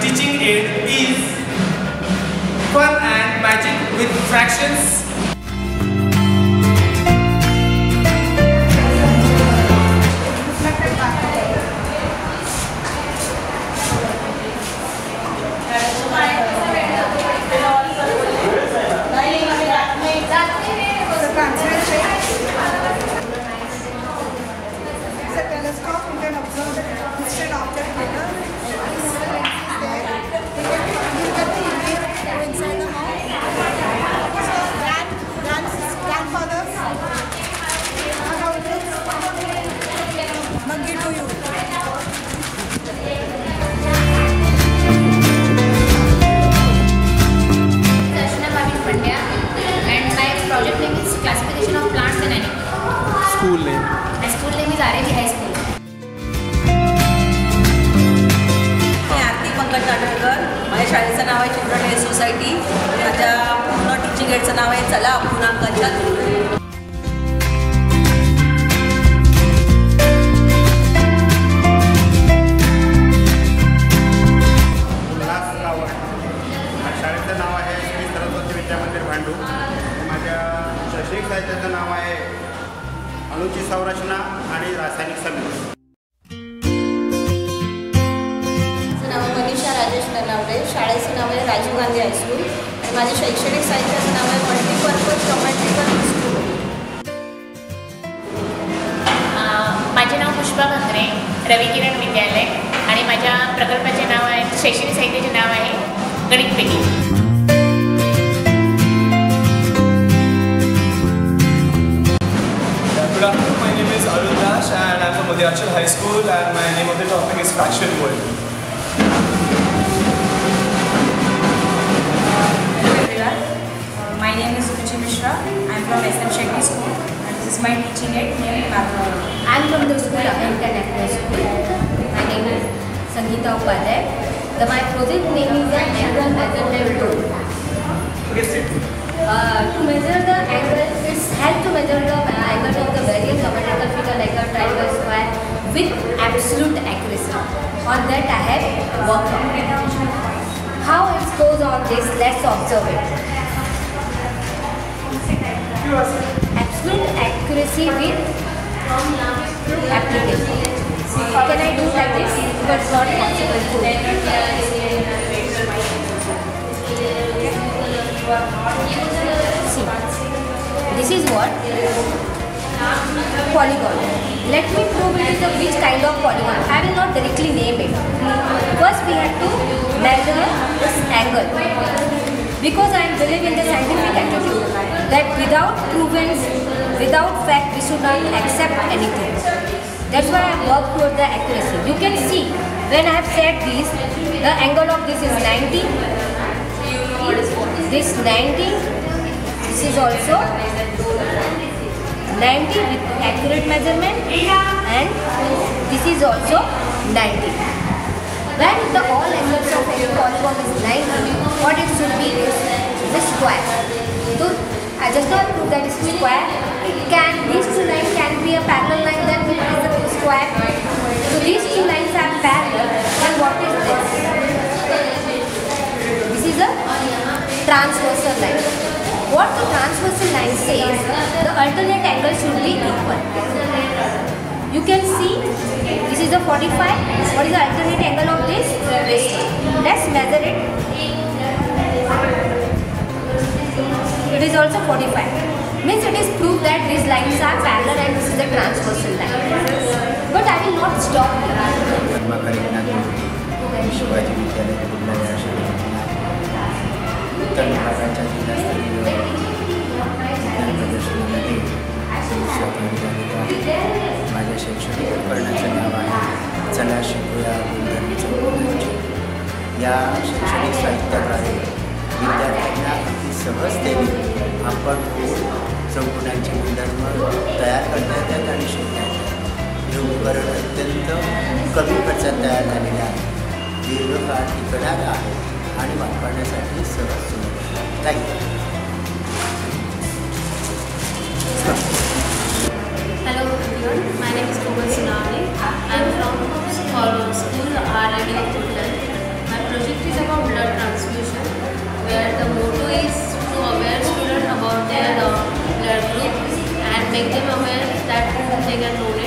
teaching aid is fun and magic with fractions. शाळेचं नाव आहे children health society. माझ्या पूर्ण टीचिंग एडचं नाव आहे चला पूर्णांकांच्या दुर्ग शाळेचं नाव आहे श्री सरस्वती विद्यामंदिर भांडू. माझ्या शैक्षणिक साहित्याचं नाव आहे अणुची संरचना आणि रासायनिक समीकरण ननावडे शाळेचं नाव आहे राजीव गांधी हायस्कूल आणि माझ्या शैक्षणिक साहित्याचं नाव आहे मल्टीपर्पज जॉमेट्रिकल स्कूल. माझे नाव पुष्पा भांगरे रवी किरण विद्यालय. आणि माझ्या प्रकल्पाचे नाव आहे शैक्षणिक साहित्याचे नाव आहे गणित पेटी. Good afternoon, my name is Arun Dash and I'm from Madhyachal High School and my name of the topic is Fraction World. Everyone, Uh, my name is Ruchi Mishra. I'm from SM Shetty School and this is my teaching aid named Mathematics. I'm from the school of International School. My name is Sangeeta Upadhyay. The, my project name is an angle measurement tool. Uh, to measure the angle, it's help to measure the uh, angle of the various geometrical figure like a triangle, square with absolute accuracy. On that I have worked on. How it goes on this, let's observe it. Absolute accuracy with application. Can I do like this? But not possible to. See, this is what polygon. Let me prove it is a which kind of polygon. I will not directly name it. First, we have to measure this angle. Because I believe in the scientific attitude that without proven, without fact, we should not accept anything. That's why I work toward the accuracy. You can see when I have said this, the angle of this is 90, this 90, this is also 90 with accurate measurement and this is also 90. When the all angles of any polygon is 90, what it should be is the square. So I just not prove that it's square. It can these two lines can be a parallel line then it is a square. So these two lines are parallel. Then what is this? This is a transversal line. What the transversal line says, the alternate angle should be equal. You can see this is the 45. What is the alternate angle of this? Let's measure it. It is also 45. Means it is proof that these lines are parallel and this is a transversal line. But I will not stop here. माझ्या शैक्षणिक उपकरणाचं नाव आहे चला शिकूया गुणधर्म या शैक्षणिक साहित्याद्वारे विद्यार्थ्यांना अगदी सहजतेने आपण चौगुणांचे गुणधर्म तयार करता येतात आणि शिकता येतात हे उपकरण अत्यंत कमी खर्चात तयार झालेलं आहे दीर्घकाळ टिकणार आहे आणि वापरण्यासाठी सहज थँक्यू 那个路